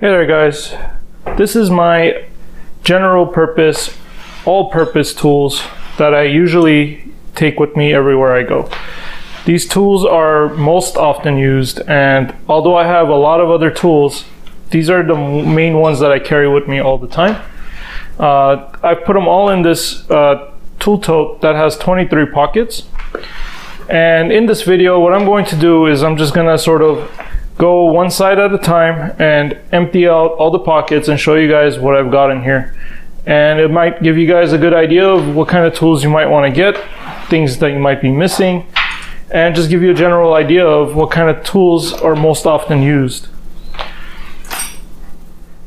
Hey there guys, this is my general purpose, all purpose tools that I usually take with me everywhere I go. These tools are most often used and although I have a lot of other tools, these are the main ones that I carry with me all the time. Uh, I've put them all in this uh, tool tote that has 23 pockets. And in this video, what I'm going to do is I'm just gonna sort of go one side at a time and empty out all the pockets and show you guys what I've got in here. And it might give you guys a good idea of what kind of tools you might want to get, things that you might be missing, and just give you a general idea of what kind of tools are most often used.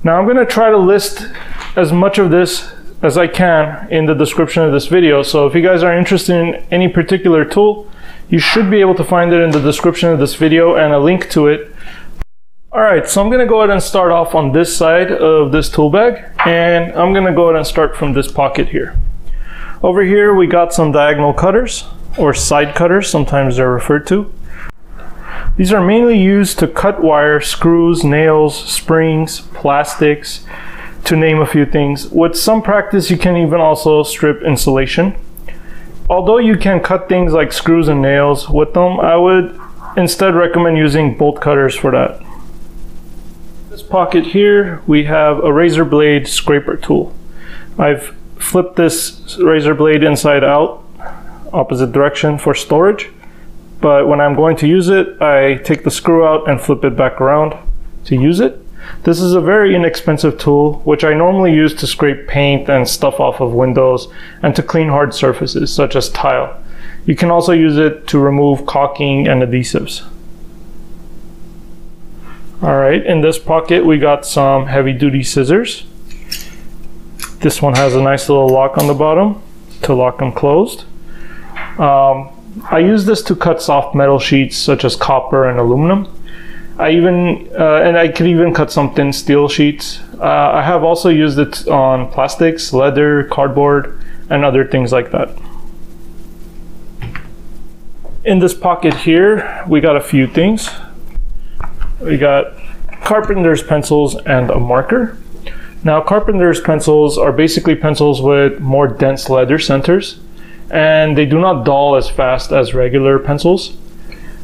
Now I'm going to try to list as much of this as I can in the description of this video. So if you guys are interested in any particular tool, you should be able to find it in the description of this video and a link to it. Alright, so I'm to go ahead and start off on this side of this tool bag and I'm to go ahead and start from this pocket here. Over here we got some diagonal cutters or side cutters, sometimes they're referred to. These are mainly used to cut wire, screws, nails, springs, plastics, to name a few things. With some practice you can even also strip insulation although you can cut things like screws and nails with them, I would instead recommend using bolt cutters for that. This pocket here, we have a razor blade scraper tool. I've flipped this razor blade inside out, opposite direction for storage. But when I'm going to use it, I take the screw out and flip it back around to use it. This is a very inexpensive tool, which I normally use to scrape paint and stuff off of windows and to clean hard surfaces such as tile. You can also use it to remove caulking and adhesives. Alright, in this pocket we got some heavy duty scissors. This one has a nice little lock on the bottom to lock them closed. Um, I use this to cut soft metal sheets such as copper and aluminum. I even uh, and I could even cut some thin steel sheets. Uh, I have also used it on plastics, leather, cardboard, and other things like that. In this pocket here, we got a few things. We got carpenter's pencils and a marker. Now, carpenter's pencils are basically pencils with more dense leather centers, and they do not dull as fast as regular pencils.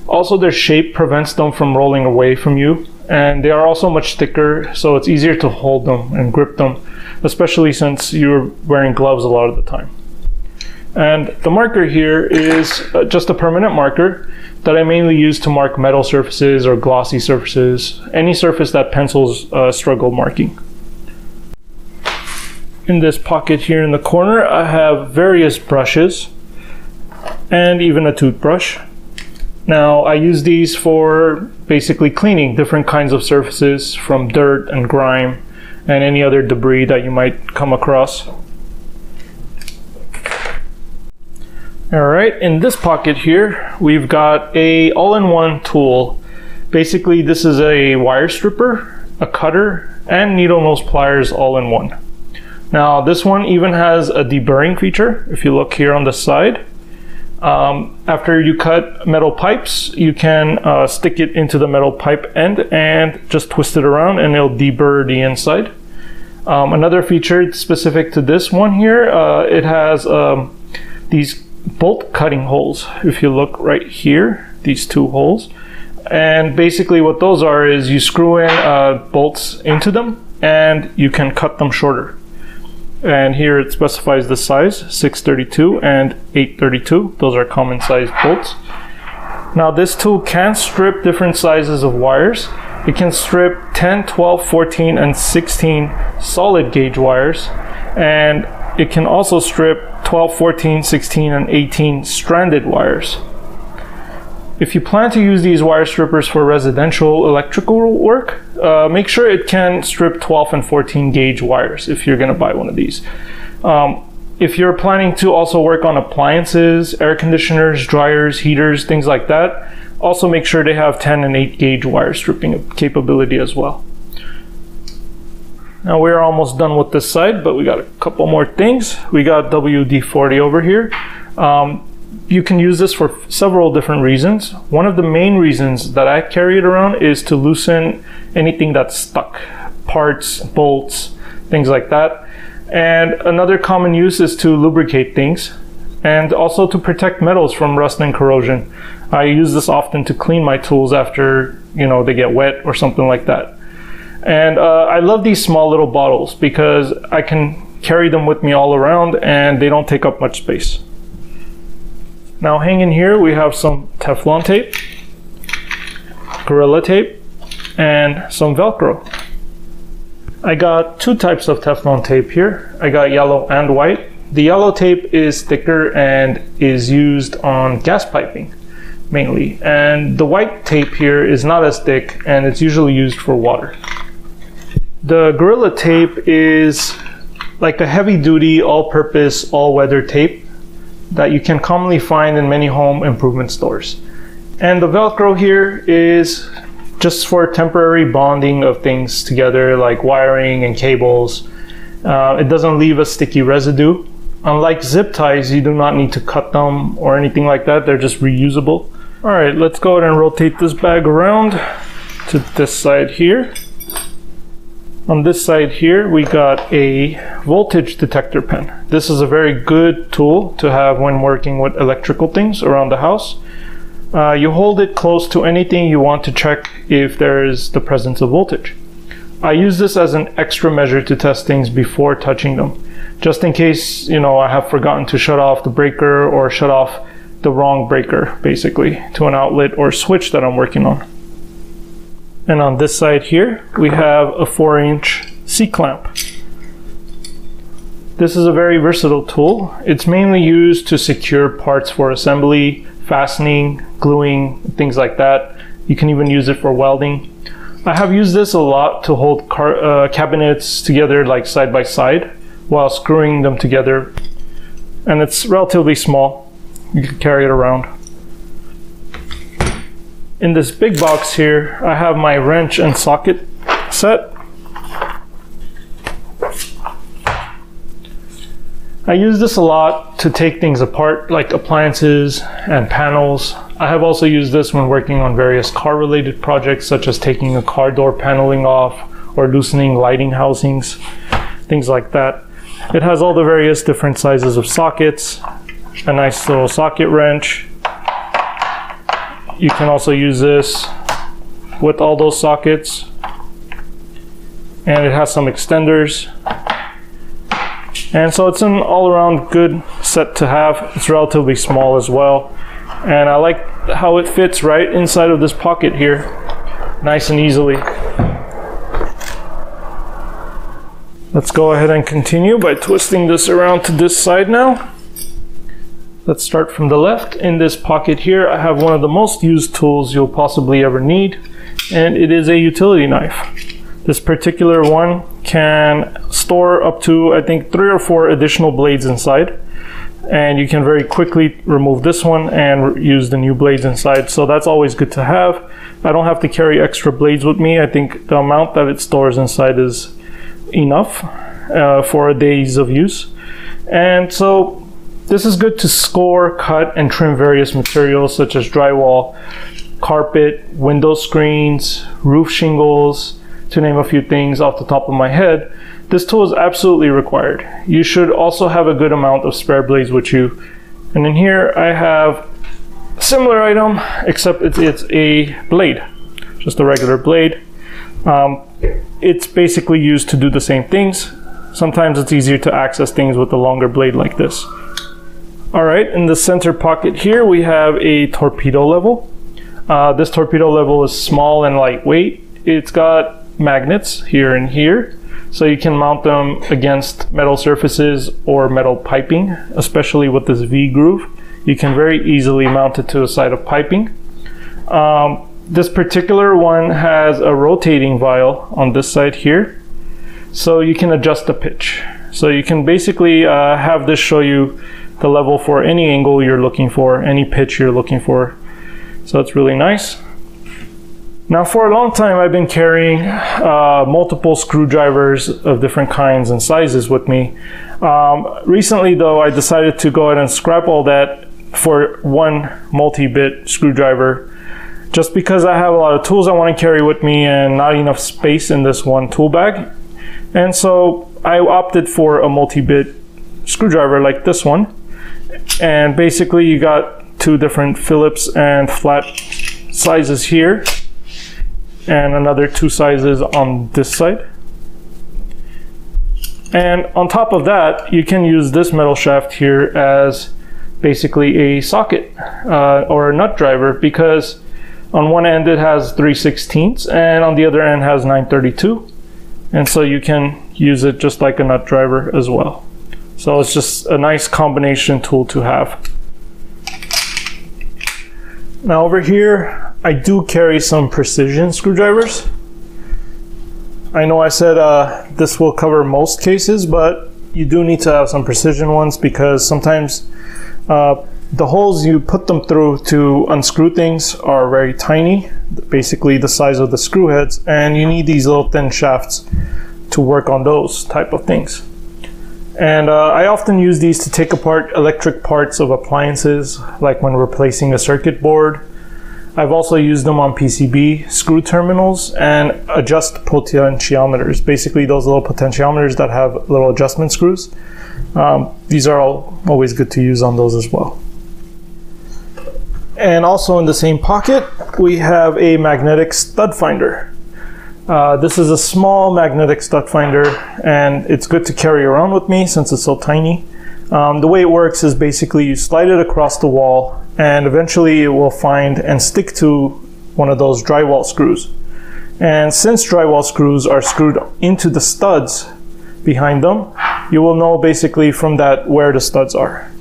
Also, their shape prevents them from rolling away from you, and they are also much thicker, so it's easier to hold them and grip them, especially since you're wearing gloves a lot of the time. And the marker here is uh, just a permanent marker that I mainly use to mark metal surfaces or glossy surfaces, any surface that pencils uh, struggle marking. In this pocket here in the corner, I have various brushes and even a toothbrush. Now I use these for basically cleaning different kinds of surfaces from dirt and grime and any other debris that you might come across. Alright, in this pocket here, we've got a all-in-one tool. Basically, this is a wire stripper, a cutter, and needle nose pliers all in one. Now, this one even has a deburring feature, if you look here on the side. Um, after you cut metal pipes, you can uh, stick it into the metal pipe end and just twist it around and it'll deburr the inside. Um, another feature specific to this one here, uh, it has um, these bolt cutting holes. If you look right here, these two holes. And basically what those are is you screw in uh, bolts into them and you can cut them shorter and here it specifies the size 632 and 832 those are common size bolts. Now this tool can strip different sizes of wires. It can strip 10 12 14 and 16 solid gauge wires. And it can also strip 12 14 16 and 18 stranded wires if you plan to use these wire strippers for residential electrical work, uh, make sure it can strip 12 and 14 gauge wires if you're going to buy one of these. Um, if you're planning to also work on appliances, air conditioners, dryers, heaters, things like that, also make sure they have 10 and 8 gauge wire stripping capability as well. Now we're almost done with this side, but we got a couple more things. We got WD-40 over here. Um, you can use this for several different reasons. One of the main reasons that I carry it around is to loosen anything that's stuck. parts, bolts, things like that. And another common use is to lubricate things and also to protect metals from rust and corrosion. I use this often to clean my tools after, you know, they get wet or something like that. And uh, I love these small little bottles because I can carry them with me all around and they don't take up much space. Now hanging here we have some Teflon tape, Gorilla tape, and some Velcro. I got two types of Teflon tape here. I got yellow and white. The yellow tape is thicker and is used on gas piping mainly. And the white tape here is not as thick and it's usually used for water. The Gorilla tape is like a heavy duty, all purpose, all weather tape that you can commonly find in many home improvement stores. And the Velcro here is just for temporary bonding of things together, like wiring and cables. Uh, it doesn't leave a sticky residue. Unlike zip ties, you do not need to cut them or anything like that. They're just reusable. All right, let's go ahead and rotate this bag around to this side here. On this side here, we got a voltage detector pen. This is a very good tool to have when working with electrical things around the house. Uh, you hold it close to anything you want to check if there is the presence of voltage. I use this as an extra measure to test things before touching them, just in case, you know, I have forgotten to shut off the breaker or shut off the wrong breaker, basically, to an outlet or switch that I'm working on. And on this side here, we have a 4 inch C-clamp. This is a very versatile tool. It's mainly used to secure parts for assembly, fastening, gluing, things like that. You can even use it for welding. I have used this a lot to hold uh, cabinets together like side by side while screwing them together. And it's relatively small. You can carry it around in this big box here, I have my wrench and socket set. I use this a lot to take things apart, like appliances and panels. I have also used this when working on various car related projects, such as taking a car door paneling off or loosening lighting housings, things like that. It has all the various different sizes of sockets, a nice little socket wrench, you can also use this with all those sockets. And it has some extenders. And so it's an all-around good set to have. It's relatively small as well. And I like how it fits right inside of this pocket here nice and easily. Let's go ahead and continue by twisting this around to this side now Let's start from the left. In this pocket here, I have one of the most used tools you'll possibly ever need, and it is a utility knife. This particular one can store up to, I think, three or four additional blades inside. And you can very quickly remove this one and use the new blades inside. So that's always good to have. I don't have to carry extra blades with me. I think the amount that it stores inside is enough uh, for days of use. And so this is good to score, cut, and trim various materials such as drywall, carpet, window screens, roof shingles, to name a few things off the top of my head. This tool is absolutely required. You should also have a good amount of spare blades with you. And in here I have a similar item, except it's, it's a blade, just a regular blade. Um, it's basically used to do the same things. Sometimes it's easier to access things with a longer blade like this. All right, in the center pocket here, we have a torpedo level. Uh, this torpedo level is small and lightweight. It's got magnets here and here, so you can mount them against metal surfaces or metal piping, especially with this V groove. You can very easily mount it to a side of piping. Um, this particular one has a rotating vial on this side here, so you can adjust the pitch. So you can basically uh, have this show you the level for any angle you're looking for, any pitch you're looking for. So it's really nice. Now for a long time I've been carrying uh, multiple screwdrivers of different kinds and sizes with me. Um, recently though I decided to go ahead and scrap all that for one multi-bit screwdriver just because I have a lot of tools I want to carry with me and not enough space in this one tool bag. And so I opted for a multi-bit screwdriver like this one. And basically you got two different Phillips and flat sizes here and another two sizes on this side. And on top of that, you can use this metal shaft here as basically a socket uh, or a nut driver because on one end it has 3 16ths and on the other end has 932 and so you can use it just like a nut driver as well so it's just a nice combination tool to have now over here I do carry some precision screwdrivers I know I said uh, this will cover most cases but you do need to have some precision ones because sometimes uh, the holes you put them through to unscrew things are very tiny, basically the size of the screw heads, and you need these little thin shafts to work on those type of things. And uh, I often use these to take apart electric parts of appliances, like when replacing a circuit board. I've also used them on PCB screw terminals and adjust potentiometers, basically those little potentiometers that have little adjustment screws. Um, these are all always good to use on those as well. And also in the same pocket, we have a magnetic stud finder. Uh, this is a small magnetic stud finder and it's good to carry around with me since it's so tiny. Um, the way it works is basically you slide it across the wall and eventually it will find and stick to one of those drywall screws. And since drywall screws are screwed into the studs behind them, you will know basically from that where the studs are.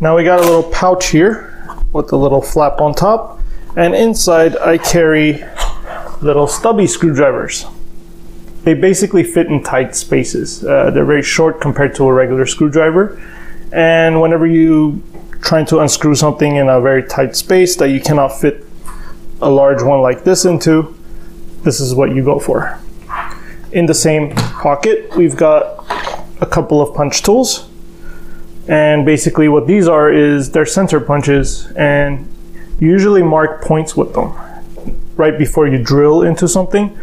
Now we got a little pouch here with a little flap on top and inside I carry little stubby screwdrivers. They basically fit in tight spaces. Uh, they're very short compared to a regular screwdriver and whenever you're trying to unscrew something in a very tight space that you cannot fit a large one like this into, this is what you go for. In the same pocket, we've got a couple of punch tools and basically what these are is they're center punches and you usually mark points with them. Right before you drill into something,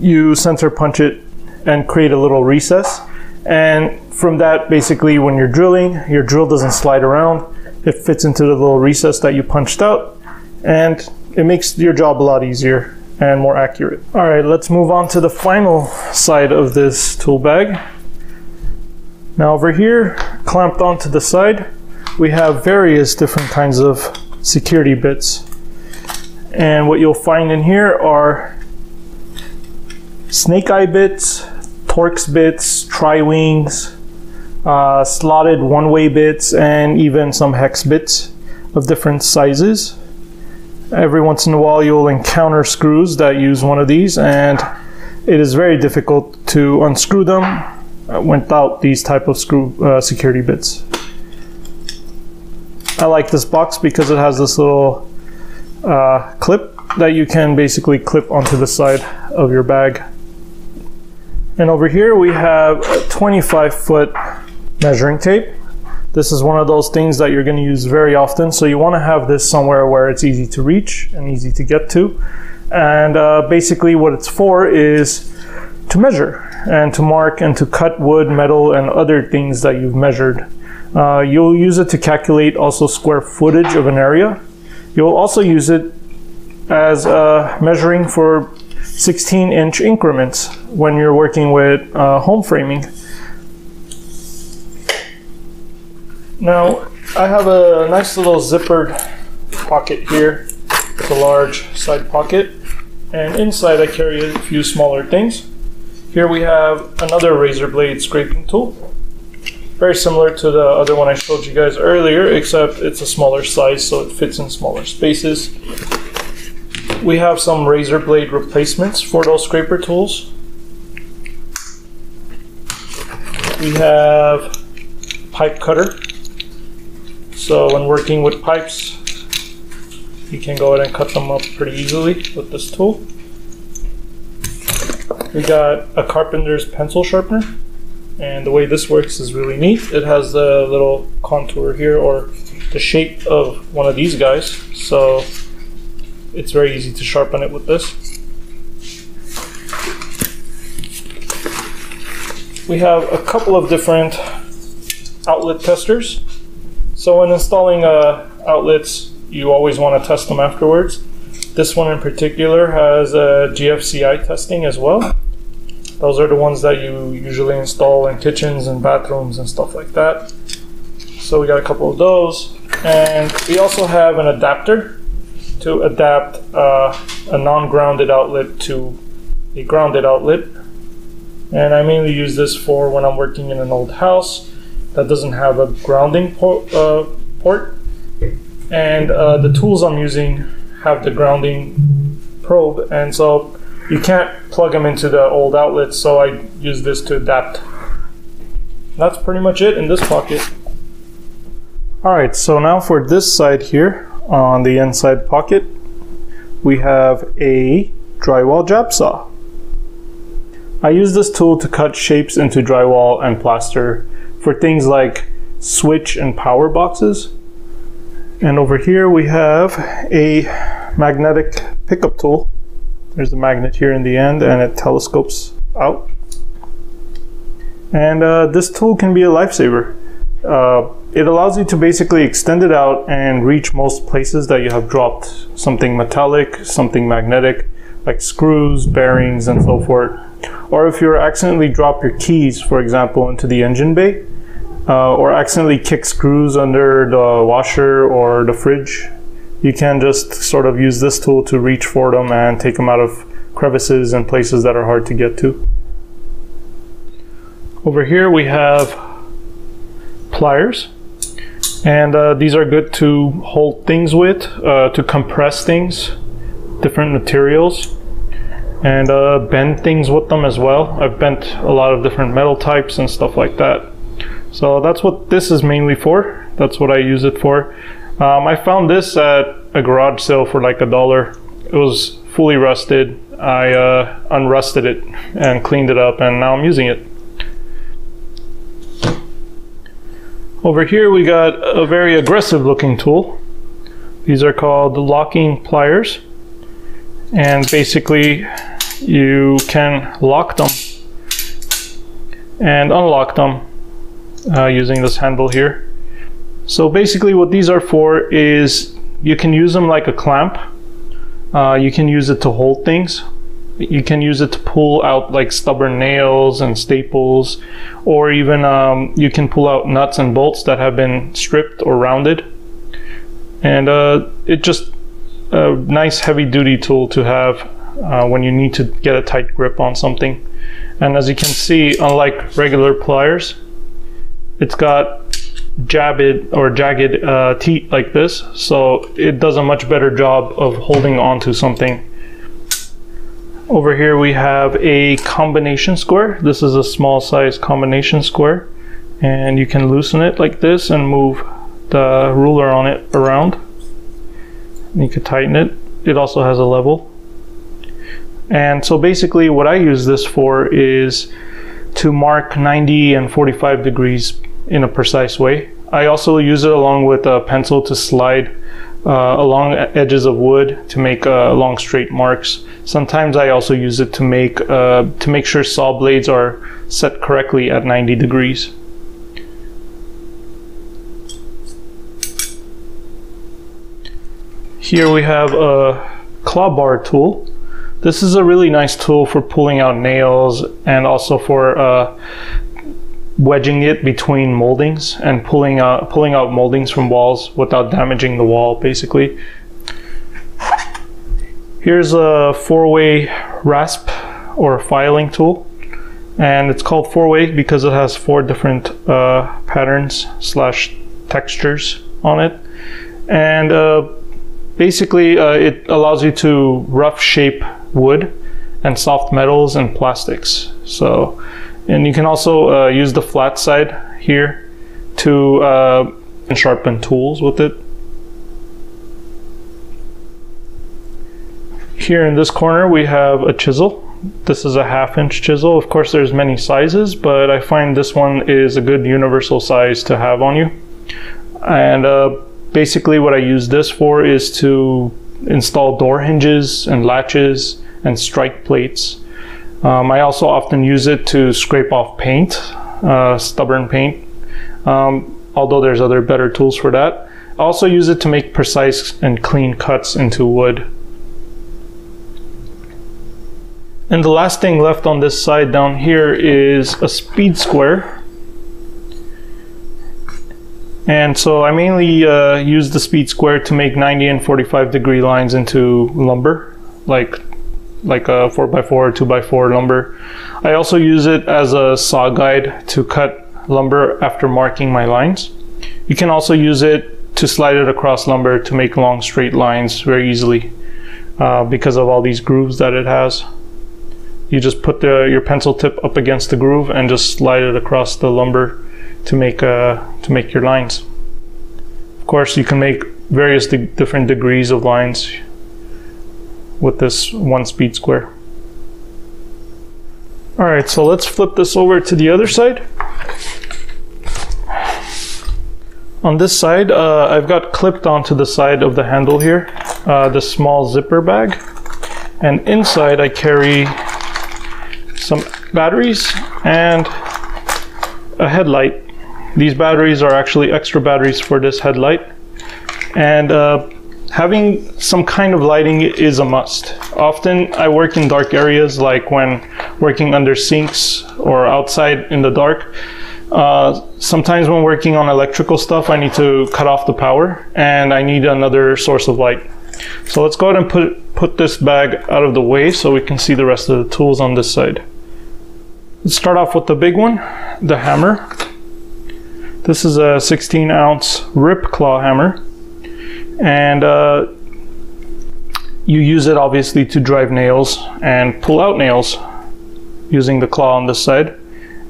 you center punch it and create a little recess. And from that, basically when you're drilling, your drill doesn't slide around. It fits into the little recess that you punched out and it makes your job a lot easier and more accurate. All right, let's move on to the final side of this tool bag. Now over here, clamped onto the side, we have various different kinds of security bits. And what you'll find in here are snake eye bits, Torx bits, tri-wings, uh, slotted one-way bits, and even some hex bits of different sizes. Every once in a while you'll encounter screws that use one of these and it is very difficult to unscrew them uh, without these type of screw uh, security bits. I like this box because it has this little uh, clip that you can basically clip onto the side of your bag. And over here we have a 25 foot measuring tape. This is one of those things that you're going to use very often. So you want to have this somewhere where it's easy to reach and easy to get to. And uh, basically what it's for is to measure and to mark and to cut wood, metal, and other things that you've measured. Uh, you'll use it to calculate also square footage of an area. You'll also use it as uh, measuring for 16 inch increments when you're working with uh, home framing. Now, I have a nice little zippered pocket here. It's a large side pocket. And inside I carry a few smaller things. Here we have another razor blade scraping tool. Very similar to the other one I showed you guys earlier, except it's a smaller size so it fits in smaller spaces. We have some razor blade replacements for those scraper tools. We have pipe cutter. So when working with pipes, you can go ahead and cut them up pretty easily with this tool. We got a carpenter's pencil sharpener. And the way this works is really neat. It has a little contour here or the shape of one of these guys. So it's very easy to sharpen it with this. We have a couple of different outlet testers. So when installing uh, outlets, you always want to test them afterwards. This one in particular has a GFCI testing as well. Those are the ones that you usually install in kitchens and bathrooms and stuff like that. So we got a couple of those. And we also have an adapter to adapt uh, a non-grounded outlet to a grounded outlet. And I mainly use this for when I'm working in an old house that doesn't have a grounding port. Uh, port. And uh, the tools I'm using have the grounding probe, and so you can't plug them into the old outlets, so I use this to adapt. That's pretty much it in this pocket. Alright, so now for this side here, on the inside pocket, we have a drywall jab saw. I use this tool to cut shapes into drywall and plaster for things like switch and power boxes. And over here we have a magnetic pickup tool. There's a magnet here in the end and it telescopes out. And uh, this tool can be a lifesaver. Uh, it allows you to basically extend it out and reach most places that you have dropped something metallic, something magnetic, like screws, bearings, and so forth. Or if you accidentally drop your keys, for example, into the engine bay, uh, or accidentally kick screws under the washer or the fridge, you can just sort of use this tool to reach for them and take them out of crevices and places that are hard to get to. Over here we have pliers and uh, these are good to hold things with, uh, to compress things, different materials and uh, bend things with them as well. I've bent a lot of different metal types and stuff like that. So that's what this is mainly for. That's what I use it for. Um, I found this at a garage sale for like a dollar. It was fully rusted. I uh, unrusted it and cleaned it up and now I'm using it. Over here we got a very aggressive looking tool. These are called locking pliers and basically you can lock them and unlock them uh, using this handle here. So basically what these are for is you can use them like a clamp. Uh, you can use it to hold things. You can use it to pull out like stubborn nails and staples, or even um, you can pull out nuts and bolts that have been stripped or rounded. And uh, it just a nice heavy duty tool to have uh, when you need to get a tight grip on something. And as you can see, unlike regular pliers, it's got jagged or jagged uh, teeth like this so it does a much better job of holding onto something. Over here we have a combination square. This is a small size combination square and you can loosen it like this and move the ruler on it around. You can tighten it. It also has a level. And so basically what I use this for is to mark 90 and 45 degrees in a precise way. I also use it along with a pencil to slide uh, along edges of wood to make uh, long straight marks. Sometimes I also use it to make uh, to make sure saw blades are set correctly at 90 degrees. Here we have a claw bar tool. This is a really nice tool for pulling out nails and also for uh, wedging it between moldings and pulling out pulling out moldings from walls without damaging the wall basically. Here's a four-way rasp or filing tool and it's called four-way because it has four different uh, patterns slash textures on it. And uh, basically uh, it allows you to rough shape wood and soft metals and plastics. So and you can also uh, use the flat side here to uh, sharpen tools with it. Here in this corner we have a chisel. This is a half inch chisel. Of course there's many sizes, but I find this one is a good universal size to have on you. And uh, basically what I use this for is to install door hinges and latches and strike plates. Um, I also often use it to scrape off paint, uh, stubborn paint, um, although there's other better tools for that. I also use it to make precise and clean cuts into wood. And the last thing left on this side down here is a speed square. And so I mainly uh, use the speed square to make 90 and 45 degree lines into lumber, like like a 4x4 or 2x4 lumber. I also use it as a saw guide to cut lumber after marking my lines. You can also use it to slide it across lumber to make long straight lines very easily uh, because of all these grooves that it has. You just put the, your pencil tip up against the groove and just slide it across the lumber to make uh, to make your lines. Of course, you can make various de different degrees of lines with this one speed square. All right, so let's flip this over to the other side. On this side, uh, I've got clipped onto the side of the handle here, uh, the small zipper bag. And inside I carry some batteries and a headlight. These batteries are actually extra batteries for this headlight. And uh, having some kind of lighting is a must. Often I work in dark areas like when working under sinks or outside in the dark. Uh, sometimes when working on electrical stuff, I need to cut off the power and I need another source of light. So let's go ahead and put, put this bag out of the way so we can see the rest of the tools on this side. Let's start off with the big one, the hammer. This is a 16 ounce rip claw hammer and uh, you use it obviously to drive nails and pull out nails using the claw on this side.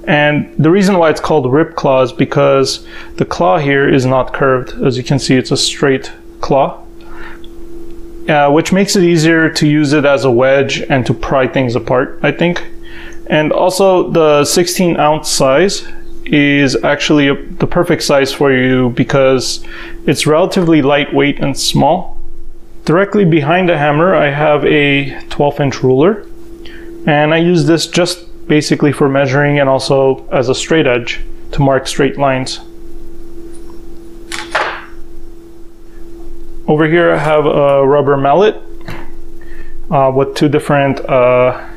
And the reason why it's called rip claw is because the claw here is not curved. As you can see, it's a straight claw, uh, which makes it easier to use it as a wedge and to pry things apart, I think. And also the 16 ounce size is actually a, the perfect size for you because it's relatively lightweight and small. Directly behind the hammer, I have a 12 inch ruler and I use this just basically for measuring and also as a straight edge to mark straight lines. Over here I have a rubber mallet uh, with two different uh,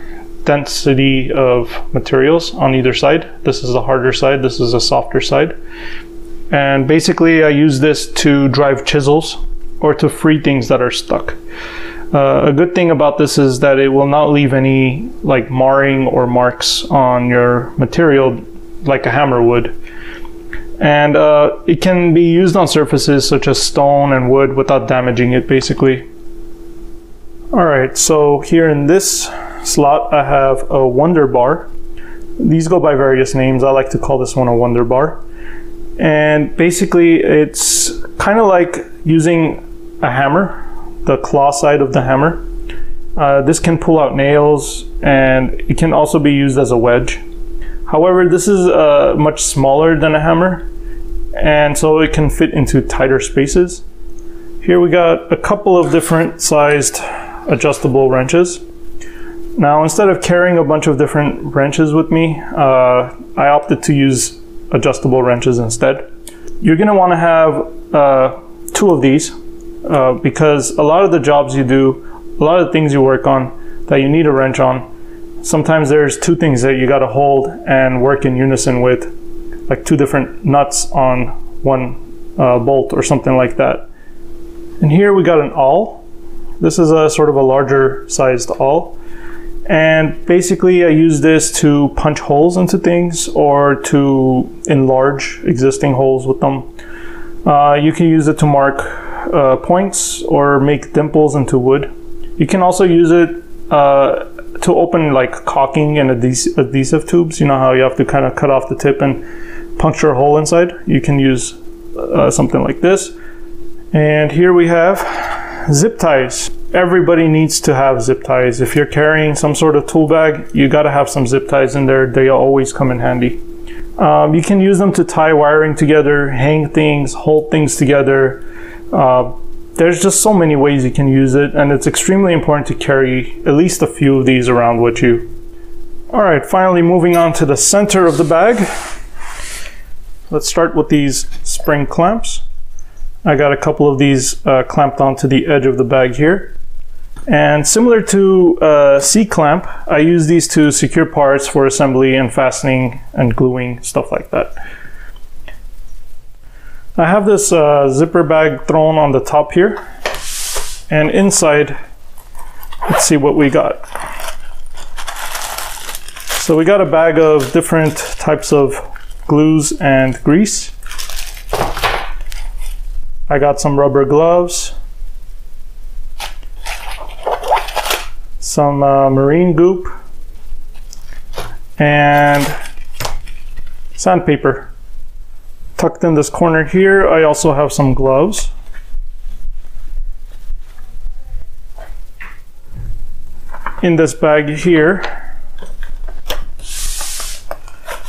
density of materials on either side. This is the harder side, this is a softer side. And basically I use this to drive chisels or to free things that are stuck. Uh, a good thing about this is that it will not leave any like marring or marks on your material like a hammer would. And uh, it can be used on surfaces such as stone and wood without damaging it basically. Alright, so here in this slot, I have a Wonder Bar. These go by various names. I like to call this one a Wonder Bar. And basically, it's kind of like using a hammer, the claw side of the hammer. Uh, this can pull out nails and it can also be used as a wedge. However, this is uh, much smaller than a hammer and so it can fit into tighter spaces. Here we got a couple of different sized adjustable wrenches. Now, instead of carrying a bunch of different wrenches with me, uh, I opted to use adjustable wrenches instead. You're going to want to have uh, two of these uh, because a lot of the jobs you do, a lot of the things you work on that you need a wrench on, sometimes there's two things that you got to hold and work in unison with, like two different nuts on one uh, bolt or something like that. And here we got an awl. This is a sort of a larger sized awl. And basically I use this to punch holes into things or to enlarge existing holes with them. Uh, you can use it to mark uh, points or make dimples into wood. You can also use it uh, to open like caulking and adhes adhesive tubes. You know how you have to kind of cut off the tip and puncture a hole inside? You can use uh, something like this. And here we have zip ties. Everybody needs to have zip ties. If you're carrying some sort of tool bag, you gotta have some zip ties in there. They always come in handy. Um, you can use them to tie wiring together, hang things, hold things together. Uh, there's just so many ways you can use it and it's extremely important to carry at least a few of these around with you. All right, finally moving on to the center of the bag. Let's start with these spring clamps. I got a couple of these uh, clamped onto the edge of the bag here. And similar to a C-clamp, I use these to secure parts for assembly and fastening and gluing, stuff like that. I have this uh, zipper bag thrown on the top here. And inside, let's see what we got. So we got a bag of different types of glues and grease. I got some rubber gloves, some uh, marine goop, and sandpaper. Tucked in this corner here, I also have some gloves. In this bag here,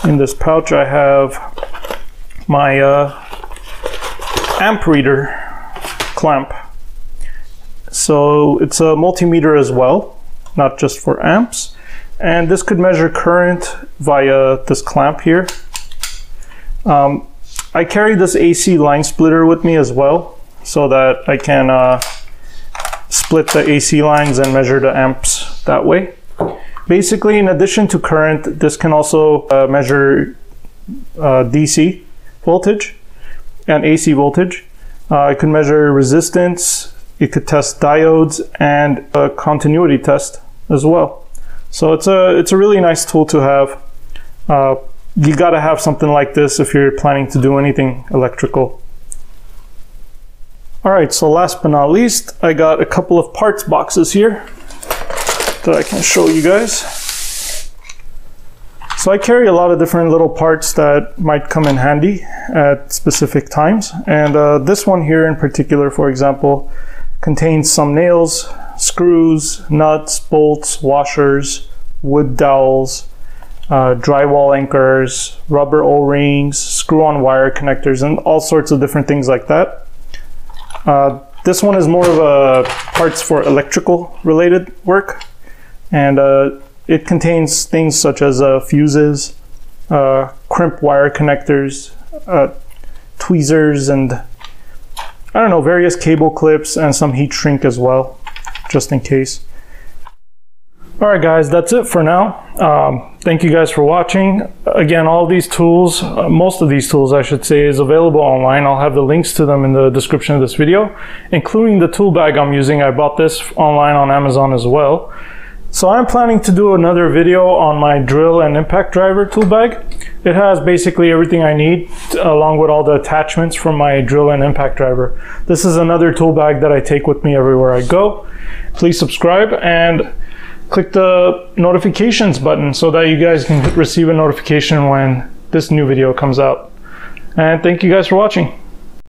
in this pouch, I have my uh, amp reader clamp. So it's a multimeter as well, not just for amps. And this could measure current via this clamp here. Um, I carry this AC line splitter with me as well so that I can uh, split the AC lines and measure the amps that way. Basically, in addition to current, this can also uh, measure uh, DC voltage and AC voltage. Uh, it can measure resistance, it could test diodes and a continuity test as well. So it's a, it's a really nice tool to have. Uh, you got to have something like this if you're planning to do anything electrical. All right, so last but not least, I got a couple of parts boxes here that I can show you guys. So I carry a lot of different little parts that might come in handy at specific times. And uh, this one here in particular, for example, contains some nails, screws, nuts, bolts, washers, wood dowels, uh, drywall anchors, rubber O-rings, screw-on wire connectors, and all sorts of different things like that. Uh, this one is more of a parts for electrical related work, and uh, it contains things such as uh, fuses, uh, crimp wire connectors, uh, tweezers, and I don't know, various cable clips and some heat shrink as well, just in case. All right, guys, that's it for now. Um, thank you guys for watching. Again, all these tools, uh, most of these tools, I should say, is available online. I'll have the links to them in the description of this video, including the tool bag I'm using. I bought this online on Amazon as well. So I'm planning to do another video on my drill and impact driver tool bag. It has basically everything I need along with all the attachments from my drill and impact driver. This is another tool bag that I take with me everywhere I go. Please subscribe and click the notifications button so that you guys can receive a notification when this new video comes out. And thank you guys for watching.